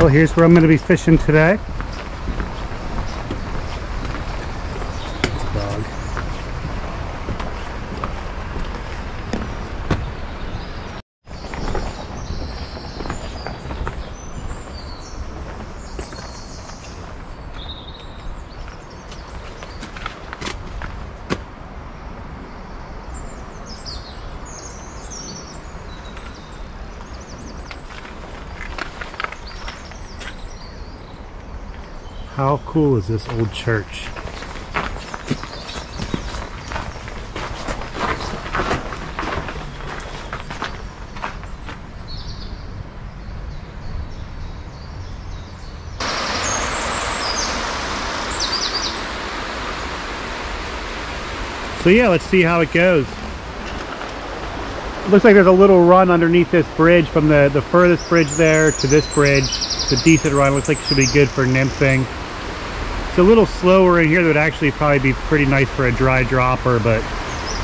Well, here's where I'm going to be fishing today. How cool is this old church? So yeah, let's see how it goes. Looks like there's a little run underneath this bridge from the, the furthest bridge there to this bridge. It's a decent run. Looks like it should be good for nymphing. A little slower in here. That would actually probably be pretty nice for a dry dropper, but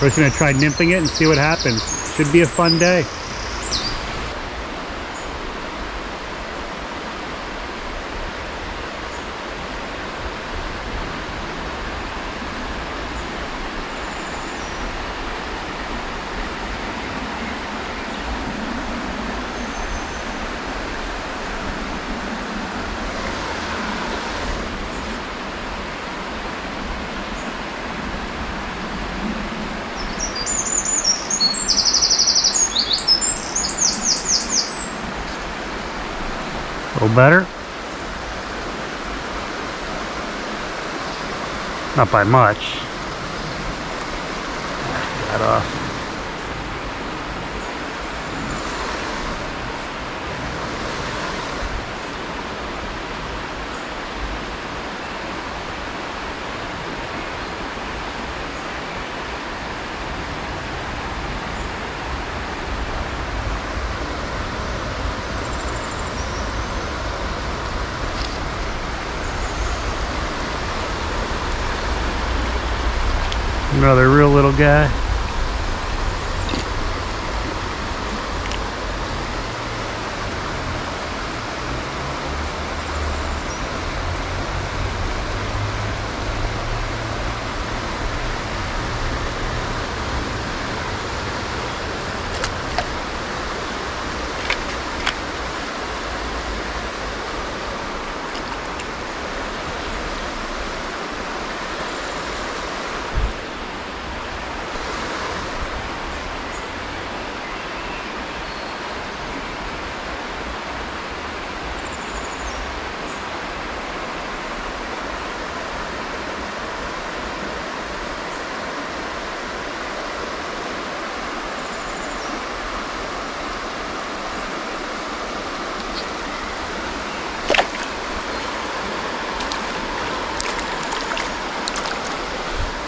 we're just to try nymphing it and see what happens. Should be a fun day. A little better. Not by much. That off. Another real little guy.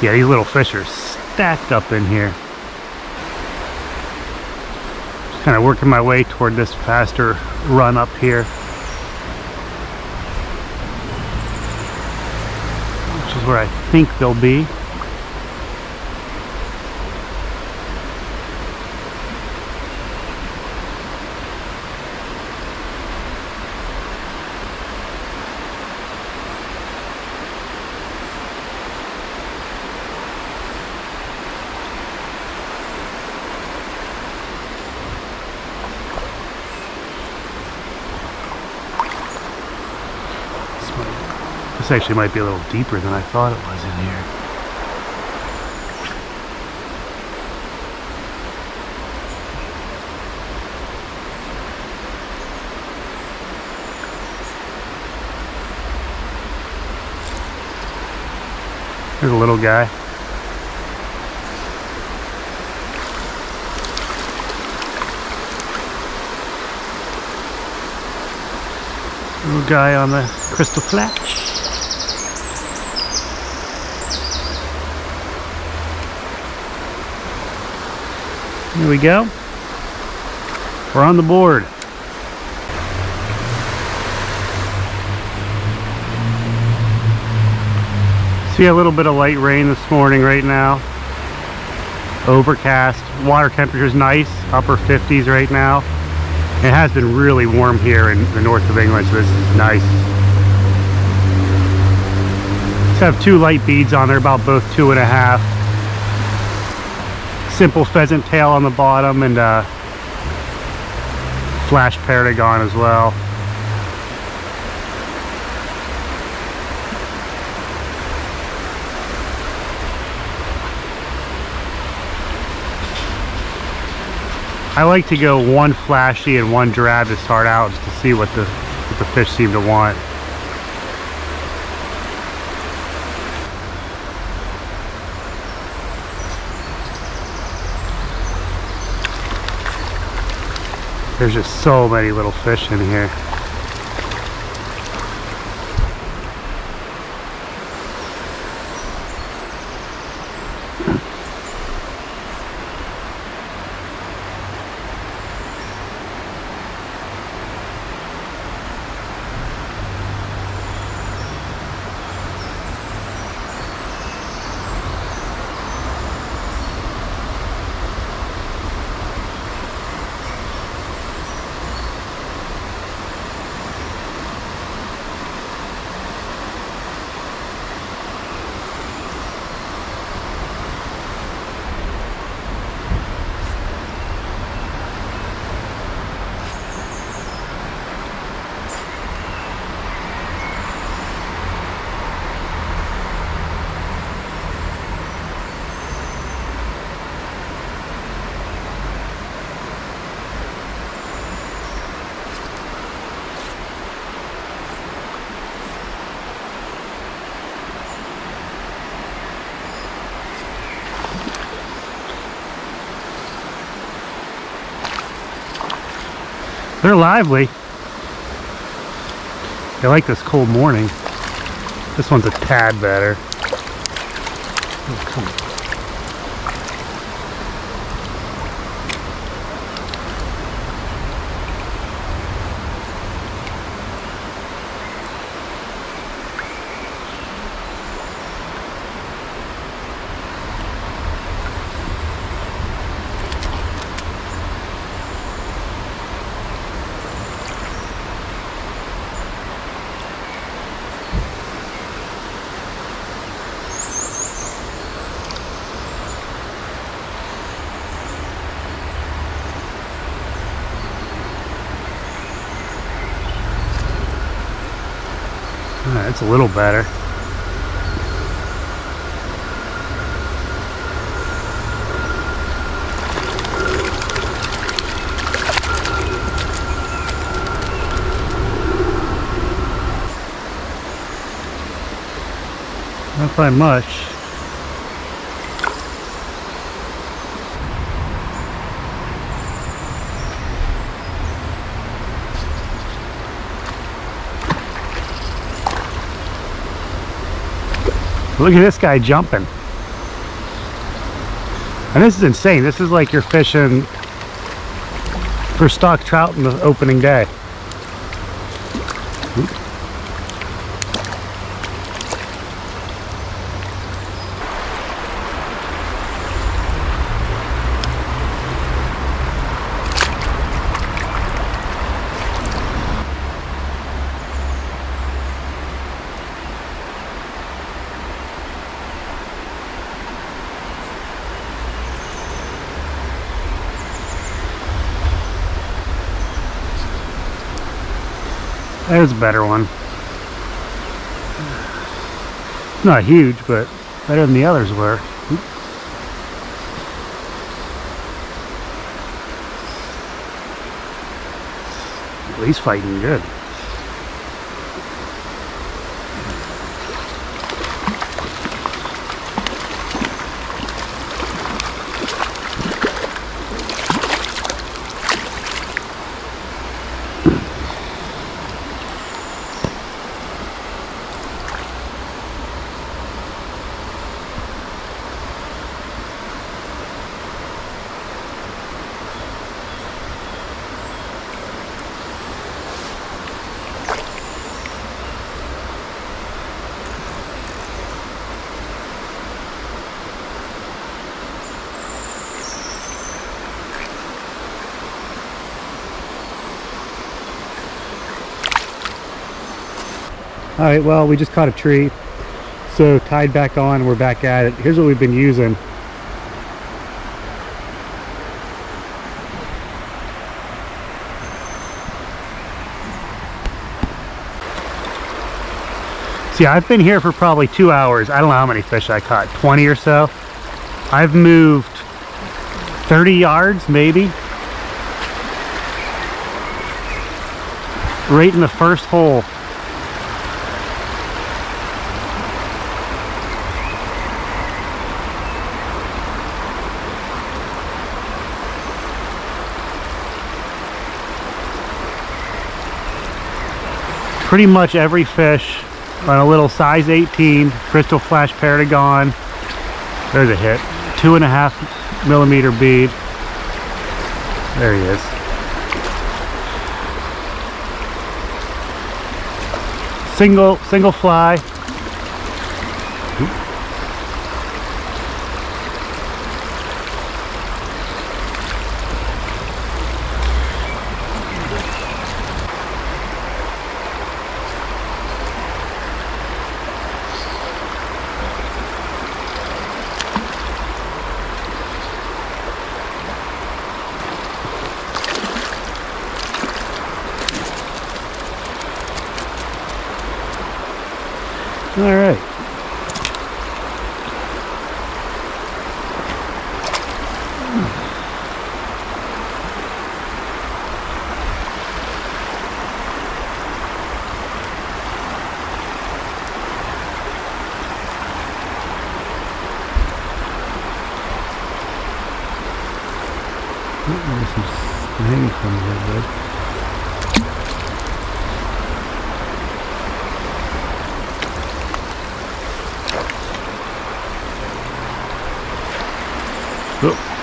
Yeah, these little fish are stacked up in here. Just kind of working my way toward this faster run up here. Which is where I think they'll be. This actually might be a little deeper than I thought it was in here. There's a little guy. Little guy on the crystal flash. Here we go. We're on the board. See a little bit of light rain this morning right now. Overcast. Water temperature is nice, upper 50s right now. It has been really warm here in the north of England, so this is nice. Just have two light beads on there, about both two and a half. Simple pheasant tail on the bottom and flash perdigon as well. I like to go one flashy and one drab to start out just to see what the what the fish seem to want. There's just so many little fish in here. They're lively. I like this cold morning. This one's a tad better. Oh, That's a little better. Not by much. Look at this guy jumping. And this is insane. This is like you're fishing for stock trout in the opening day. There's a better one. Not huge, but better than the others were. He's fighting good. All right, well, we just caught a tree. So tied back on, we're back at it. Here's what we've been using. See, I've been here for probably two hours. I don't know how many fish I caught, 20 or so. I've moved 30 yards, maybe. Right in the first hole. Pretty much every fish on a little size 18 crystal flash Perdigon. There's a hit. Two and a half millimeter bead. There he is. Single, single fly. All right. There's some hanging from here, bud. Oh.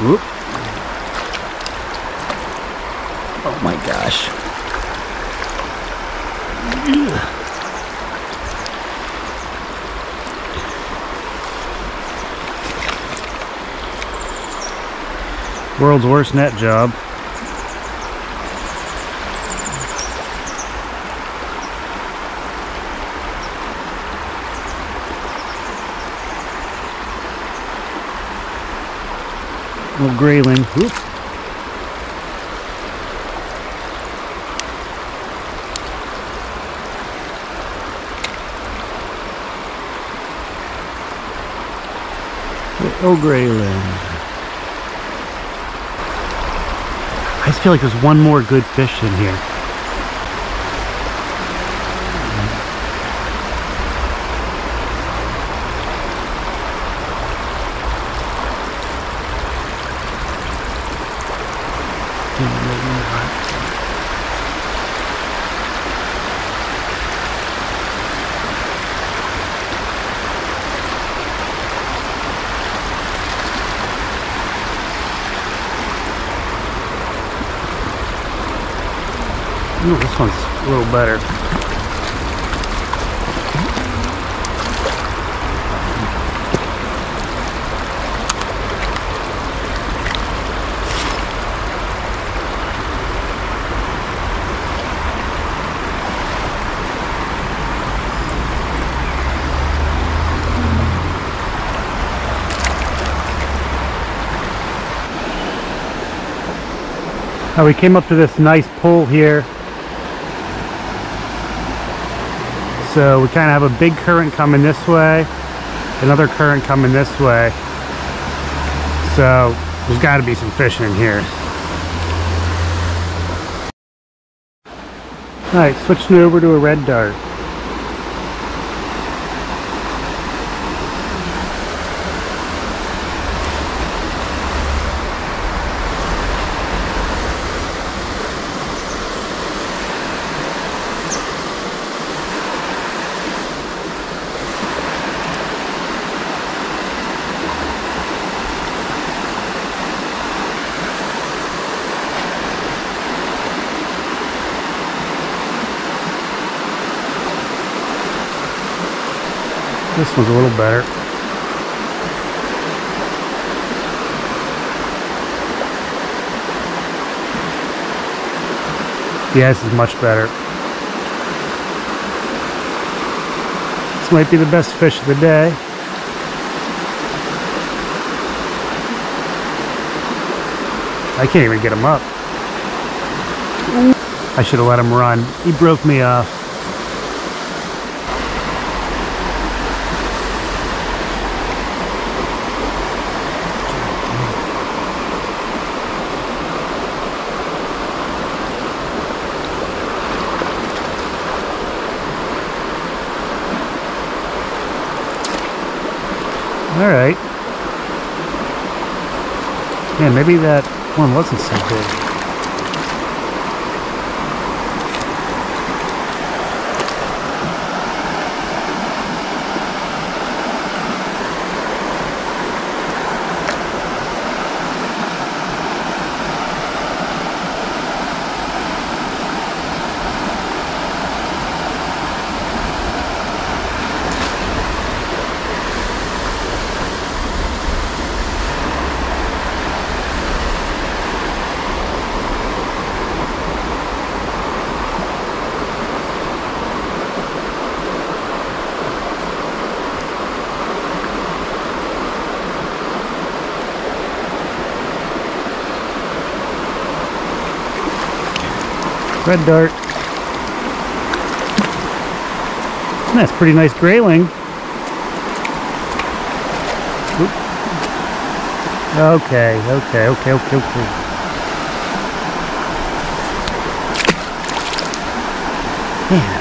Whoop. Oh my gosh. World's worst net job. Little grayling. Whoop. Little oh, grayling. I just feel like there's one more good fish in here. Ooh, this one's a little better. Now we came up to this nice pool here. So we kind of have a big current coming this way, another current coming this way. So there's got to be some fish in here. All right, switching over to a red dart. This one's a little better. Yeah, this is much better. This might be the best fish of the day. I can't even get him up. I should have let him run. He broke me off. All right. Yeah, maybe that one wasn't so big. Red dart. That's pretty nice grayling. Okay, okay, okay, okay, okay. Man,